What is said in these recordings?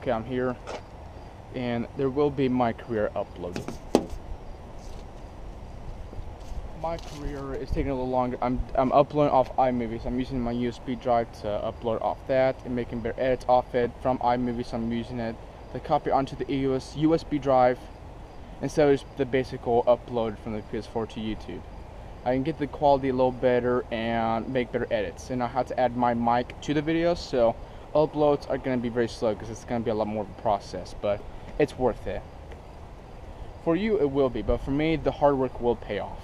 Okay, I'm here, and there will be my career upload. My career is taking a little longer. I'm I'm uploading off iMovies. I'm using my USB drive to upload off that and making better edits off it from iMovies. I'm using it to copy onto the EOS USB drive instead of just the basic upload from the PS4 to YouTube. I can get the quality a little better and make better edits. And I have to add my mic to the video, so uploads are going to be very slow because it's going to be a lot more of a process, but it's worth it. For you, it will be, but for me, the hard work will pay off.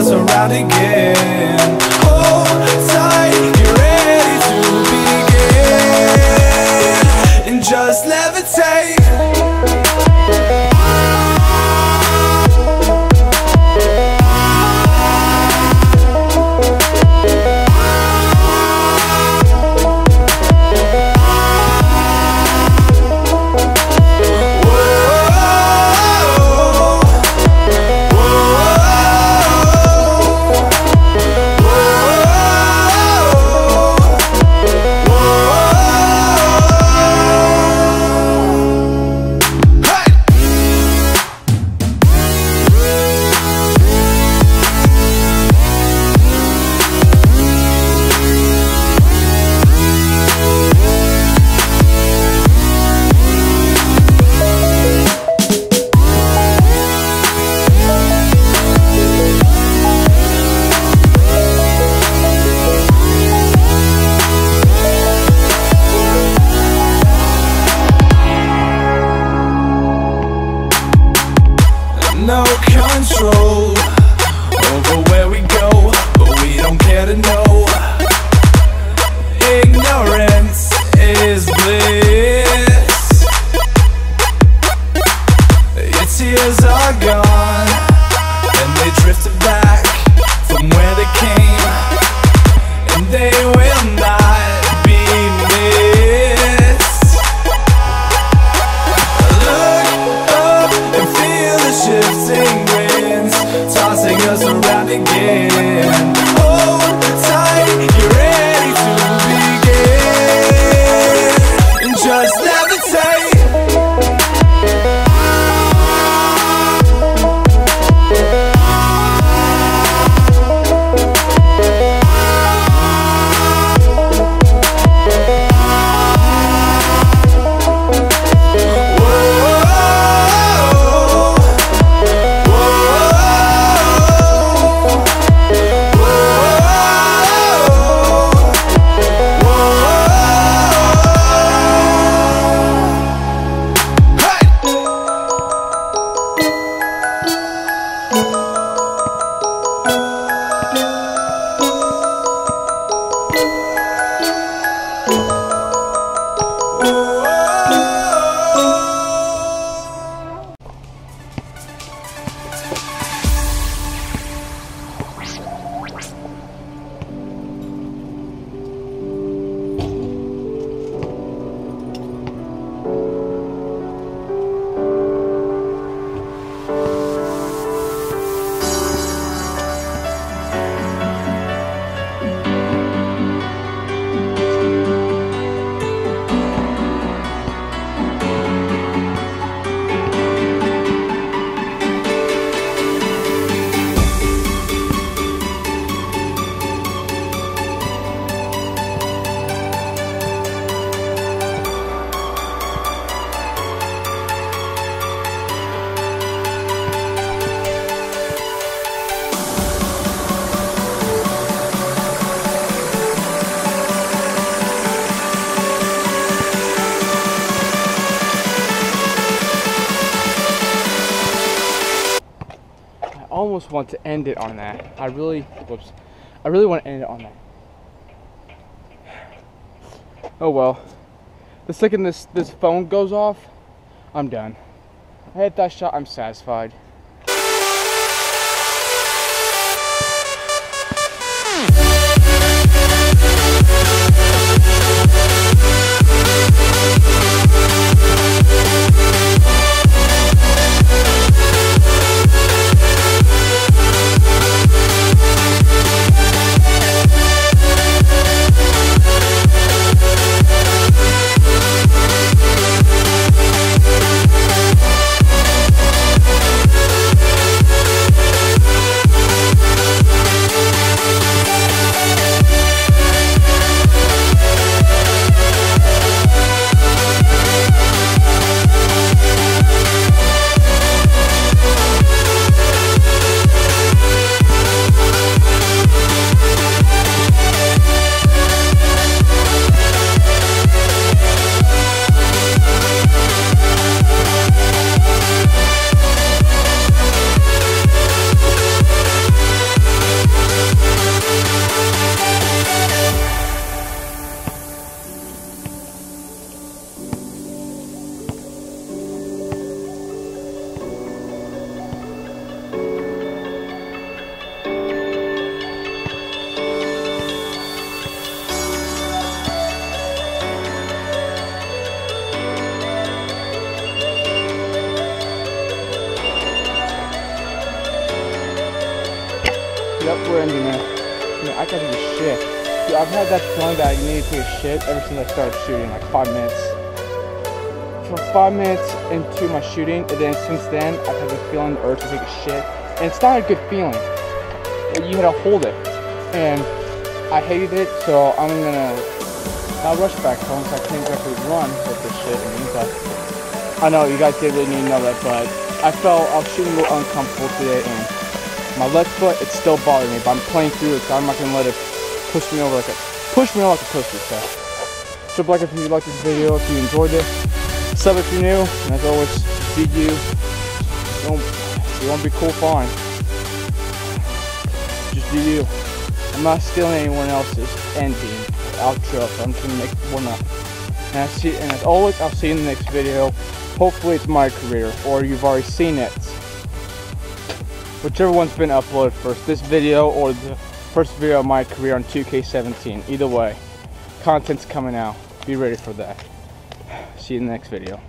us around again. They want to end it on that. I really, whoops, I really want to end it on that. Oh well. The second this this phone goes off, I'm done. I hit that shot. I'm satisfied. Man, I gotta do shit. Dude, I've had that feeling that I need to take a shit ever since I started shooting, like five minutes. For five minutes into my shooting, and then since then, I've had the feeling, the urge to take a shit. And it's not a good feeling. You gotta hold it. And I hated it, so I'm gonna not rush back home, so I can't exactly run with this shit I know you guys didn't really need to know that, but I felt I was shooting a little uncomfortable today, and my left foot, it's still bothering me, but I'm playing through it, so I'm not gonna let it push me over like a push me over like a pussy. So, like if you like this video, if you enjoyed it, sub if you're new, and as always, be you. Don't you want to be cool, fine. Just be you. I'm not stealing anyone else's ending outro, so I'm gonna make one up. And I see, and as always, I'll see you in the next video. Hopefully, it's my career, or you've already seen it whichever one's been uploaded first, this video or the first video of my career on 2K17. Either way, content's coming out. Be ready for that. See you in the next video.